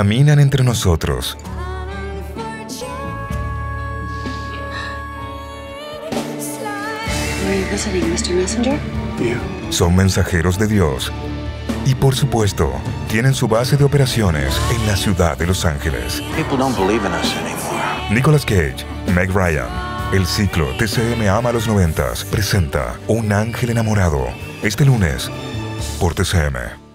caminan entre nosotros. Son mensajeros de Dios. Y por supuesto, tienen su base de operaciones en la ciudad de Los Ángeles. Nicolas Cage, Meg Ryan, el ciclo TCM Ama los Noventas presenta Un Ángel Enamorado este lunes por TCM.